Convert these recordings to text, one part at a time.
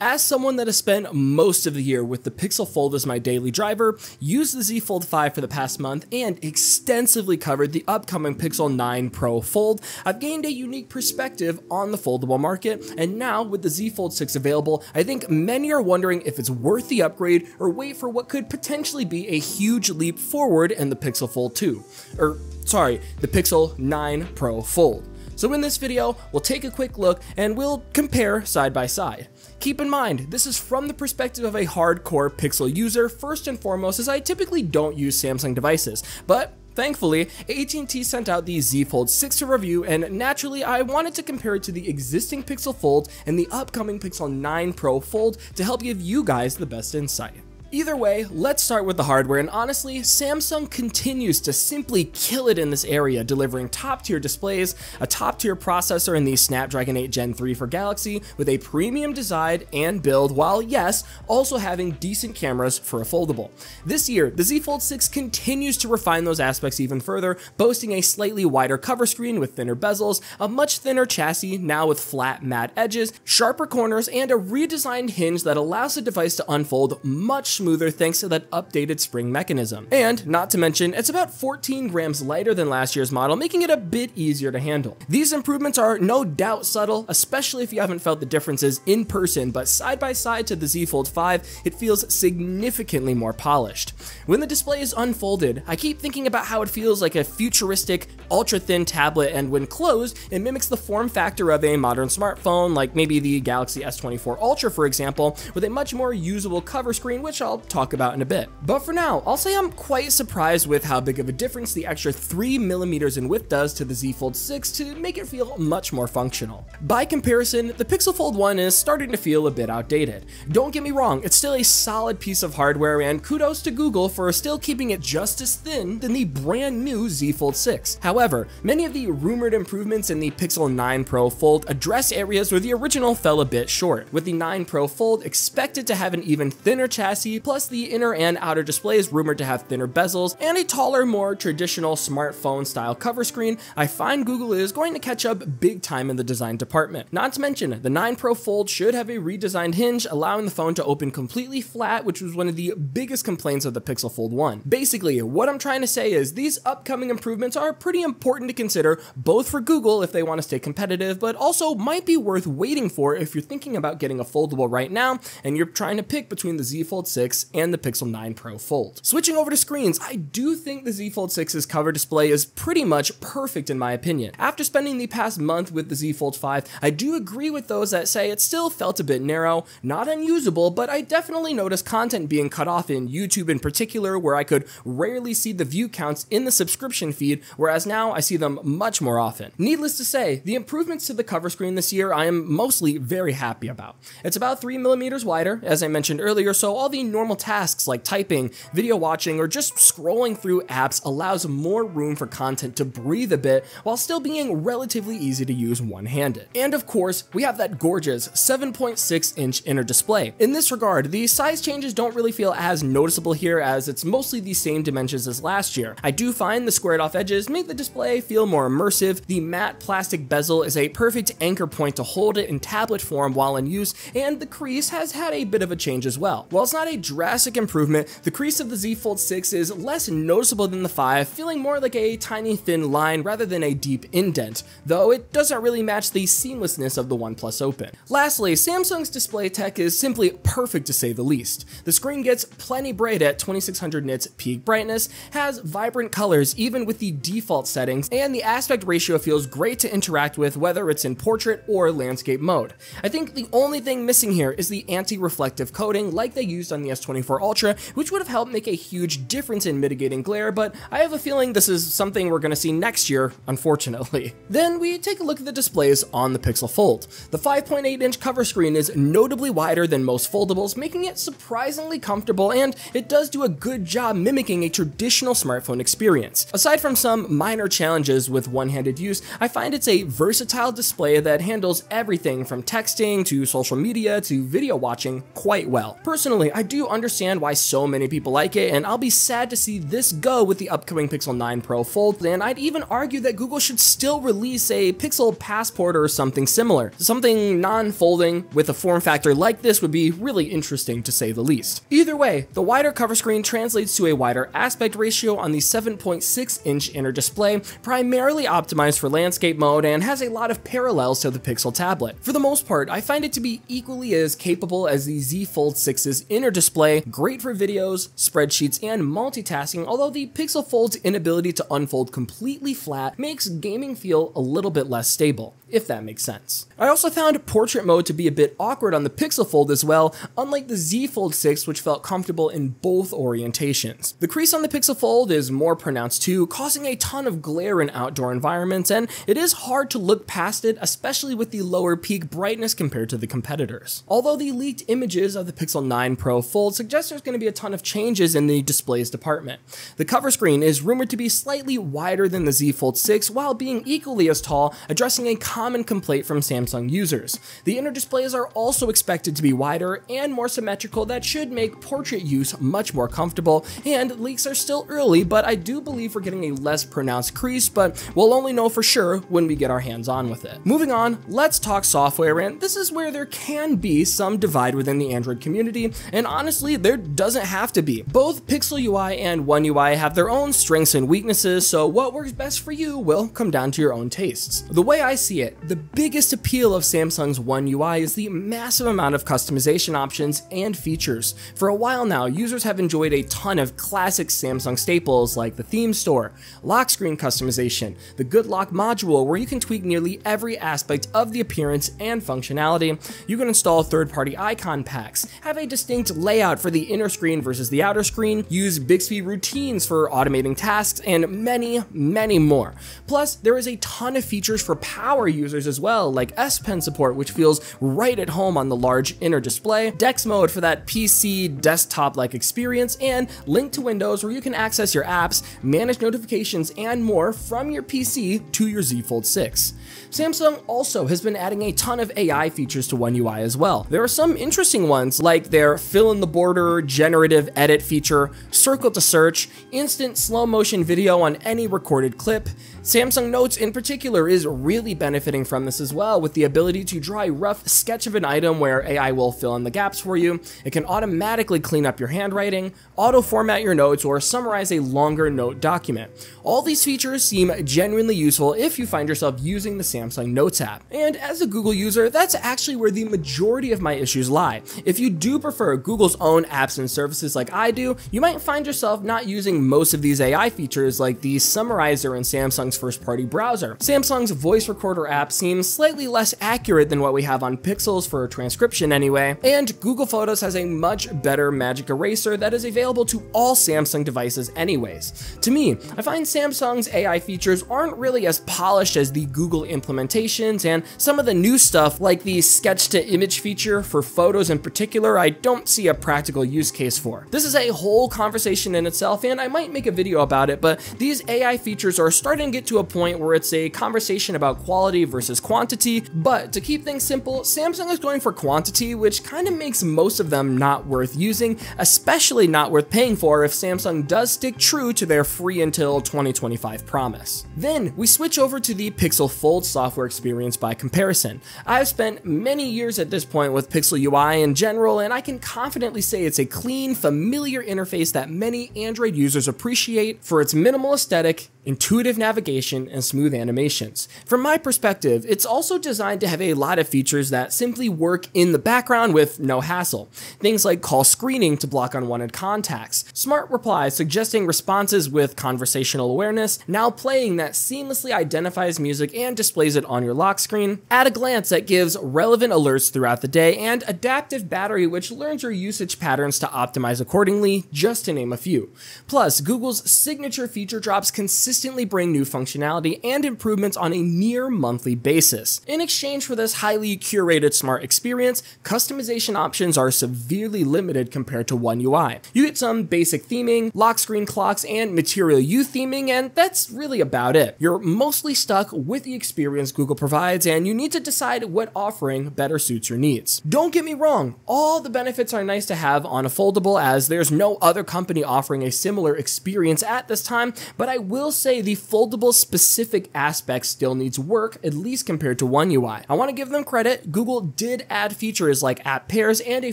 As someone that has spent most of the year with the Pixel Fold as my daily driver, used the Z Fold 5 for the past month, and extensively covered the upcoming Pixel 9 Pro Fold, I've gained a unique perspective on the foldable market, and now with the Z Fold 6 available, I think many are wondering if it's worth the upgrade or wait for what could potentially be a huge leap forward in the Pixel Fold 2. Or, sorry, the Pixel 9 Pro Fold. So in this video, we'll take a quick look and we'll compare side by side. Keep in mind, this is from the perspective of a hardcore Pixel user first and foremost as I typically don't use Samsung devices, but Thankfully, AT&T sent out the Z Fold 6 to review and naturally I wanted to compare it to the existing Pixel Fold and the upcoming Pixel 9 Pro Fold to help give you guys the best insight. Either way, let's start with the hardware, and honestly, Samsung continues to simply kill it in this area, delivering top tier displays, a top tier processor in the Snapdragon 8 Gen 3 for Galaxy, with a premium design and build, while yes, also having decent cameras for a foldable. This year, the Z Fold 6 continues to refine those aspects even further, boasting a slightly wider cover screen with thinner bezels, a much thinner chassis now with flat matte edges, sharper corners, and a redesigned hinge that allows the device to unfold much smoother thanks to that updated spring mechanism. And, not to mention, it's about 14 grams lighter than last year's model, making it a bit easier to handle. These improvements are no doubt subtle, especially if you haven't felt the differences in person, but side by side to the Z Fold 5, it feels significantly more polished. When the display is unfolded, I keep thinking about how it feels like a futuristic, ultra-thin tablet, and when closed, it mimics the form factor of a modern smartphone, like maybe the Galaxy S24 Ultra for example, with a much more usable cover screen, which I'll talk about in a bit. But for now, I'll say I'm quite surprised with how big of a difference the extra 3mm in width does to the Z Fold 6 to make it feel much more functional. By comparison, the Pixel Fold 1 is starting to feel a bit outdated. Don't get me wrong, it's still a solid piece of hardware and kudos to Google for still keeping it just as thin than the brand new Z Fold 6. However, many of the rumored improvements in the Pixel 9 Pro Fold address areas where the original fell a bit short, with the 9 Pro Fold expected to have an even thinner chassis plus the inner and outer display is rumored to have thinner bezels and a taller, more traditional smartphone style cover screen, I find Google is going to catch up big time in the design department. Not to mention, the 9 Pro Fold should have a redesigned hinge, allowing the phone to open completely flat, which was one of the biggest complaints of the Pixel Fold 1. Basically, what I'm trying to say is these upcoming improvements are pretty important to consider, both for Google if they want to stay competitive, but also might be worth waiting for if you're thinking about getting a foldable right now and you're trying to pick between the Z Fold 6 6 and the Pixel 9 Pro Fold. Switching over to screens, I do think the Z Fold 6's cover display is pretty much perfect in my opinion. After spending the past month with the Z Fold 5, I do agree with those that say it still felt a bit narrow, not unusable, but I definitely noticed content being cut off in YouTube in particular, where I could rarely see the view counts in the subscription feed, whereas now I see them much more often. Needless to say, the improvements to the cover screen this year I am mostly very happy about. It's about 3mm wider, as I mentioned earlier, so all the normal tasks like typing, video watching, or just scrolling through apps allows more room for content to breathe a bit while still being relatively easy to use one-handed. And of course, we have that gorgeous 7.6 inch inner display. In this regard, the size changes don't really feel as noticeable here as it's mostly the same dimensions as last year. I do find the squared off edges make the display feel more immersive, the matte plastic bezel is a perfect anchor point to hold it in tablet form while in use, and the crease has had a bit of a change as well. While it's not a drastic improvement, the crease of the Z Fold 6 is less noticeable than the 5, feeling more like a tiny thin line rather than a deep indent, though it doesn't really match the seamlessness of the OnePlus Open. Lastly, Samsung's display tech is simply perfect to say the least. The screen gets plenty bright at 2600 nits peak brightness, has vibrant colors even with the default settings, and the aspect ratio feels great to interact with whether it's in portrait or landscape mode. I think the only thing missing here is the anti-reflective coating like they used on the S24 Ultra, which would have helped make a huge difference in mitigating glare, but I have a feeling this is something we're going to see next year, unfortunately. Then we take a look at the displays on the Pixel Fold. The 5.8 inch cover screen is notably wider than most foldables, making it surprisingly comfortable, and it does do a good job mimicking a traditional smartphone experience. Aside from some minor challenges with one-handed use, I find it's a versatile display that handles everything from texting to social media to video watching quite well. Personally, I do understand why so many people like it, and I'll be sad to see this go with the upcoming Pixel 9 Pro Fold, and I'd even argue that Google should still release a Pixel Passport or something similar. Something non-folding with a form factor like this would be really interesting to say the least. Either way, the wider cover screen translates to a wider aspect ratio on the 7.6 inch inner display, primarily optimized for landscape mode and has a lot of parallels to the Pixel tablet. For the most part, I find it to be equally as capable as the Z Fold 6's inner display, great for videos, spreadsheets, and multitasking, although the Pixel Fold's inability to unfold completely flat makes gaming feel a little bit less stable if that makes sense. I also found portrait mode to be a bit awkward on the Pixel Fold as well, unlike the Z Fold 6 which felt comfortable in both orientations. The crease on the Pixel Fold is more pronounced too, causing a ton of glare in outdoor environments, and it is hard to look past it, especially with the lower peak brightness compared to the competitors. Although the leaked images of the Pixel 9 Pro Fold suggest there's going to be a ton of changes in the displays department. The cover screen is rumored to be slightly wider than the Z Fold 6 while being equally as tall, addressing a common complaint from Samsung users. The inner displays are also expected to be wider and more symmetrical that should make portrait use much more comfortable, and leaks are still early, but I do believe we're getting a less pronounced crease, but we'll only know for sure when we get our hands on with it. Moving on, let's talk software, and this is where there can be some divide within the Android community, and honestly, there doesn't have to be. Both Pixel UI and One UI have their own strengths and weaknesses, so what works best for you will come down to your own tastes. The way I see it, the biggest appeal of Samsung's One UI is the massive amount of customization options and features. For a while now, users have enjoyed a ton of classic Samsung staples like the theme store, lock screen customization, the Good Lock module where you can tweak nearly every aspect of the appearance and functionality. You can install third-party icon packs, have a distinct layout for the inner screen versus the outer screen, use Bixby routines for automating tasks, and many, many more. Plus, there is a ton of features for power users as well, like S Pen support, which feels right at home on the large inner display, DeX mode for that PC desktop like experience, and Link to Windows, where you can access your apps, manage notifications, and more from your PC to your Z Fold 6. Samsung also has been adding a ton of AI features to One UI as well. There are some interesting ones like their fill in the border generative edit feature, circle to search, instant slow motion video on any recorded clip. Samsung Notes in particular is really benefiting from this as well with the ability to draw a rough sketch of an item where AI will fill in the gaps for you. It can automatically clean up your handwriting, auto format your notes, or summarize a longer note document. All these features seem genuinely useful if you find yourself using the Samsung Notes app. And as a Google user, that's actually where the majority of my issues lie. If you do prefer Google's own apps and services like I do, you might find yourself not using most of these AI features like the summarizer in Samsung's first party browser. Samsung's voice recorder app seems slightly less accurate than what we have on Pixels for transcription anyway, and Google Photos has a much better magic eraser that is available to all Samsung devices anyways. To me, I find Samsung's AI features aren't really as polished as the Google implementations, and some of the new stuff like the sketch to image feature for photos in particular, I don't see a practical use case for. This is a whole conversation in itself, and I might make a video about it, but these AI features are starting to get to a point where it's a conversation about quality versus quantity, but to keep things simple, Samsung is going for quantity, which kind of makes most of them not worth using, especially not worth paying for if Samsung does stick true to their free until 2025 promise. Then we switch over to the Pixel Fold software experience by comparison. I've spent many years at this point with Pixel UI in general, and I can confidently say it's a clean, familiar interface that many Android users appreciate for its minimal aesthetic, intuitive navigation, and smooth animations. From my perspective, it's also designed to have a lot of features that simply work in the background with no hassle. Things like call screening to block unwanted contacts, smart replies suggesting responses with conversational awareness, now playing that seamlessly identifies music and displays it on your lock screen, at a glance that gives relevant alerts throughout the day, and adaptive battery which learns your usage patterns to optimize accordingly, just to name a few. Plus, Google's signature feature drops consistently bring new functionality and improvements on a near monthly monthly basis. In exchange for this highly curated smart experience, customization options are severely limited compared to One UI. You get some basic theming, lock screen clocks, and Material You theming, and that's really about it. You're mostly stuck with the experience Google provides, and you need to decide what offering better suits your needs. Don't get me wrong, all the benefits are nice to have on a foldable as there's no other company offering a similar experience at this time, but I will say the foldable specific aspect still needs work, at least compared to One UI. I want to give them credit, Google did add features like app pairs and a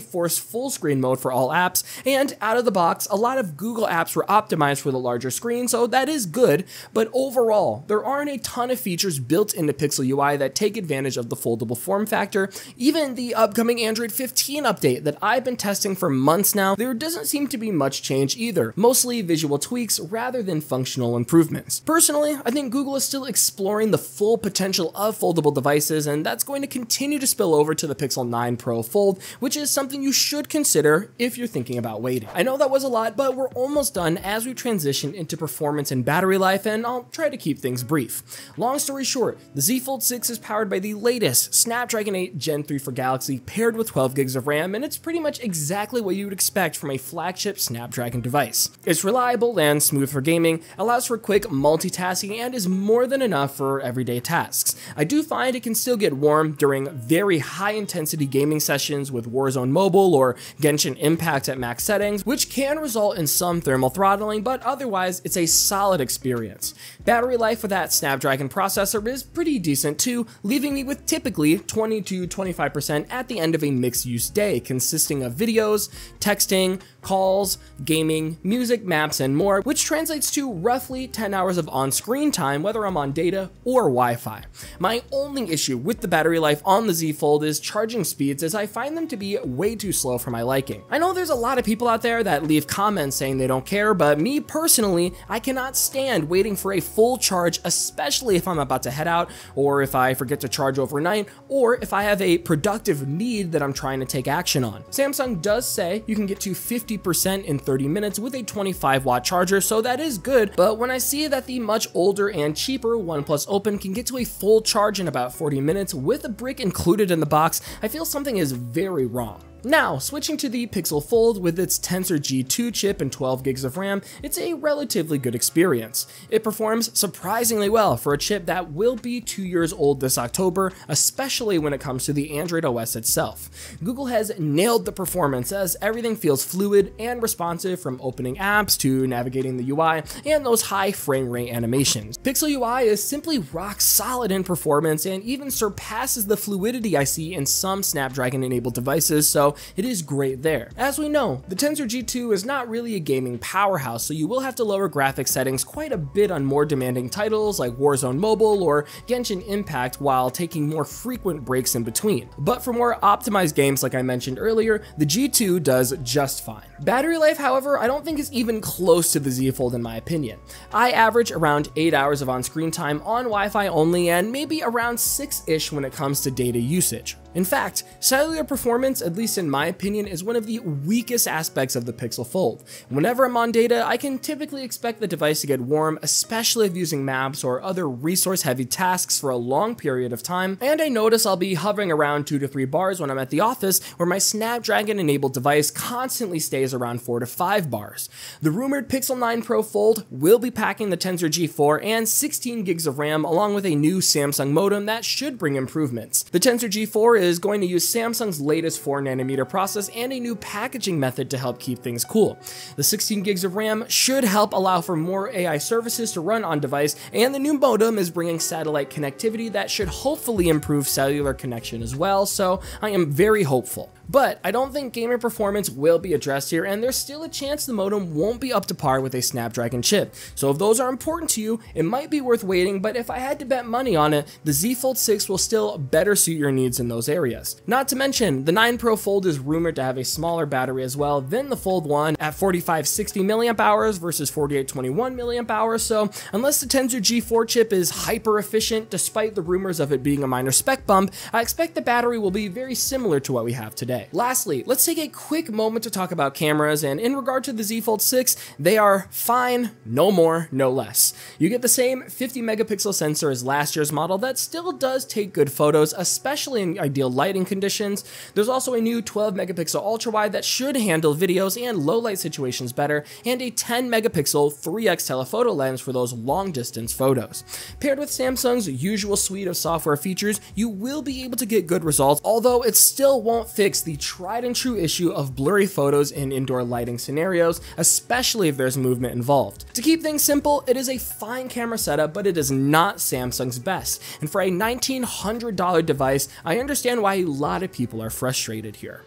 forced full screen mode for all apps, and out of the box, a lot of Google apps were optimized for the larger screen, so that is good, but overall, there aren't a ton of features built into Pixel UI that take advantage of the foldable form factor. Even the upcoming Android 15 update that I've been testing for months now, there doesn't seem to be much change either, mostly visual tweaks rather than functional improvements. Personally, I think Google is still exploring the full potential of foldable devices, and that's going to continue to spill over to the Pixel 9 Pro Fold, which is something you should consider if you're thinking about waiting. I know that was a lot, but we're almost done as we transition into performance and battery life, and I'll try to keep things brief. Long story short, the Z Fold 6 is powered by the latest Snapdragon 8 Gen 3 for Galaxy paired with 12 gigs of RAM, and it's pretty much exactly what you would expect from a flagship Snapdragon device. It's reliable and smooth for gaming, allows for quick multitasking, and is more than enough for everyday tasks. I do find it can still get warm during very high intensity gaming sessions with Warzone Mobile or Genshin Impact at max settings, which can result in some thermal throttling, but otherwise it's a solid experience. Battery life for that Snapdragon processor is pretty decent too, leaving me with typically 20 to 25% at the end of a mixed use day, consisting of videos, texting, calls, gaming, music, maps, and more, which translates to roughly 10 hours of on-screen time whether I'm on data or Wi-Fi. My only issue with the battery life on the Z Fold is charging speeds as I find them to be way too slow for my liking. I know there's a lot of people out there that leave comments saying they don't care, but me personally, I cannot stand waiting for a full charge, especially if I'm about to head out, or if I forget to charge overnight, or if I have a productive need that I'm trying to take action on. Samsung does say you can get to 50 50% in 30 minutes with a 25 watt charger, so that is good, but when I see that the much older and cheaper OnePlus Open can get to a full charge in about 40 minutes with a brick included in the box, I feel something is very wrong. Now, switching to the Pixel Fold with its Tensor G2 chip and 12 gigs of RAM, it's a relatively good experience. It performs surprisingly well for a chip that will be two years old this October, especially when it comes to the Android OS itself. Google has nailed the performance as everything feels fluid and responsive from opening apps to navigating the UI and those high frame rate animations. Pixel UI is simply rock solid in performance and even surpasses the fluidity I see in some Snapdragon enabled devices, so it is great there. As we know, the Tensor G2 is not really a gaming powerhouse, so you will have to lower graphics settings quite a bit on more demanding titles like Warzone Mobile or Genshin Impact while taking more frequent breaks in between. But for more optimized games like I mentioned earlier, the G2 does just fine. Battery life, however, I don't think is even close to the Z Fold in my opinion. I average around 8 hours of on-screen time on Wi-Fi only and maybe around 6-ish when it comes to data usage. In fact, cellular performance, at least in my opinion, is one of the weakest aspects of the Pixel Fold. Whenever I'm on data, I can typically expect the device to get warm, especially if using maps or other resource-heavy tasks for a long period of time, and I notice I'll be hovering around 2 to 3 bars when I'm at the office, where my Snapdragon-enabled device constantly stays around 4 to 5 bars. The rumored Pixel 9 Pro Fold will be packing the Tensor G4 and 16 gigs of RAM along with a new Samsung modem that should bring improvements. The Tensor G4 is is going to use Samsung's latest 4nm process and a new packaging method to help keep things cool. The 16 gigs of RAM should help allow for more AI services to run on device, and the new modem is bringing satellite connectivity that should hopefully improve cellular connection as well, so I am very hopeful. But I don't think gamer performance will be addressed here, and there's still a chance the modem won't be up to par with a Snapdragon chip. So if those are important to you, it might be worth waiting, but if I had to bet money on it, the Z Fold 6 will still better suit your needs in those areas. Not to mention, the 9 Pro Fold is rumored to have a smaller battery as well than the Fold 1 at 4560 mAh versus 4821 mAh, so unless the Tensor G4 chip is hyper efficient despite the rumors of it being a minor spec bump, I expect the battery will be very similar to what we have today. Day. Lastly, let's take a quick moment to talk about cameras, and in regard to the Z Fold 6, they are fine, no more, no less. You get the same 50 megapixel sensor as last year's model that still does take good photos, especially in ideal lighting conditions. There's also a new 12 megapixel ultra wide that should handle videos and low light situations better, and a 10 megapixel 3x telephoto lens for those long distance photos. Paired with Samsung's usual suite of software features, you will be able to get good results, although it still won't fix the tried and true issue of blurry photos in indoor lighting scenarios, especially if there's movement involved. To keep things simple, it is a fine camera setup, but it is not Samsung's best. And for a $1,900 device, I understand why a lot of people are frustrated here.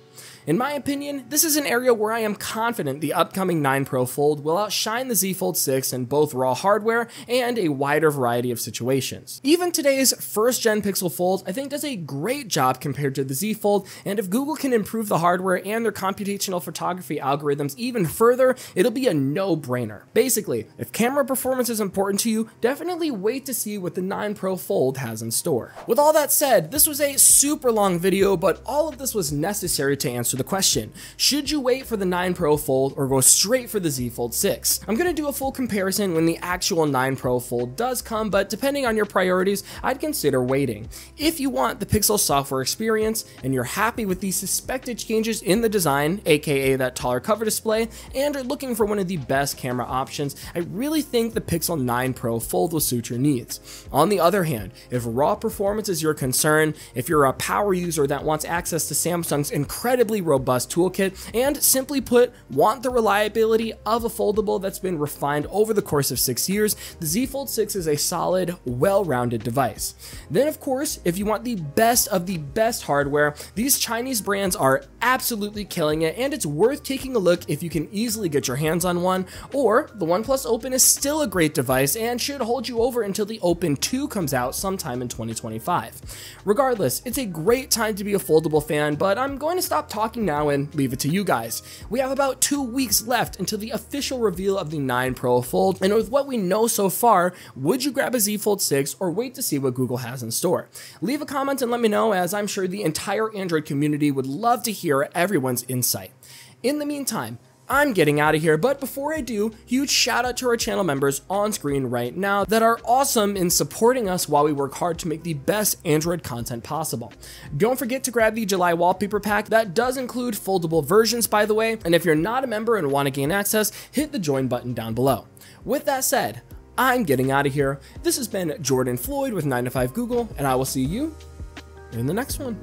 In my opinion, this is an area where I am confident the upcoming 9 Pro Fold will outshine the Z Fold 6 in both raw hardware and a wider variety of situations. Even today's first gen Pixel Fold I think does a great job compared to the Z Fold, and if Google can improve the hardware and their computational photography algorithms even further, it'll be a no-brainer. Basically, if camera performance is important to you, definitely wait to see what the 9 Pro Fold has in store. With all that said, this was a super long video, but all of this was necessary to answer the question, should you wait for the 9 Pro Fold or go straight for the Z Fold 6? I'm going to do a full comparison when the actual 9 Pro Fold does come, but depending on your priorities, I'd consider waiting. If you want the Pixel software experience and you're happy with the suspected changes in the design, aka that taller cover display, and are looking for one of the best camera options, I really think the Pixel 9 Pro Fold will suit your needs. On the other hand, if raw performance is your concern, if you're a power user that wants access to Samsung's incredibly robust toolkit, and simply put, want the reliability of a foldable that's been refined over the course of six years, the Z Fold 6 is a solid, well-rounded device. Then of course, if you want the best of the best hardware, these Chinese brands are absolutely killing it, and it's worth taking a look if you can easily get your hands on one, or the OnePlus Open is still a great device and should hold you over until the Open 2 comes out sometime in 2025. Regardless, it's a great time to be a foldable fan, but I'm going to stop talking talking now and leave it to you guys. We have about two weeks left until the official reveal of the 9 Pro Fold, and with what we know so far, would you grab a Z Fold 6 or wait to see what Google has in store? Leave a comment and let me know, as I'm sure the entire Android community would love to hear everyone's insight. In the meantime, I'm getting out of here, but before I do, huge shout out to our channel members on screen right now that are awesome in supporting us while we work hard to make the best Android content possible. Don't forget to grab the July wallpaper pack, that does include foldable versions by the way, and if you're not a member and want to gain access, hit the join button down below. With that said, I'm getting out of here. This has been Jordan Floyd with 9to5 Google, and I will see you in the next one.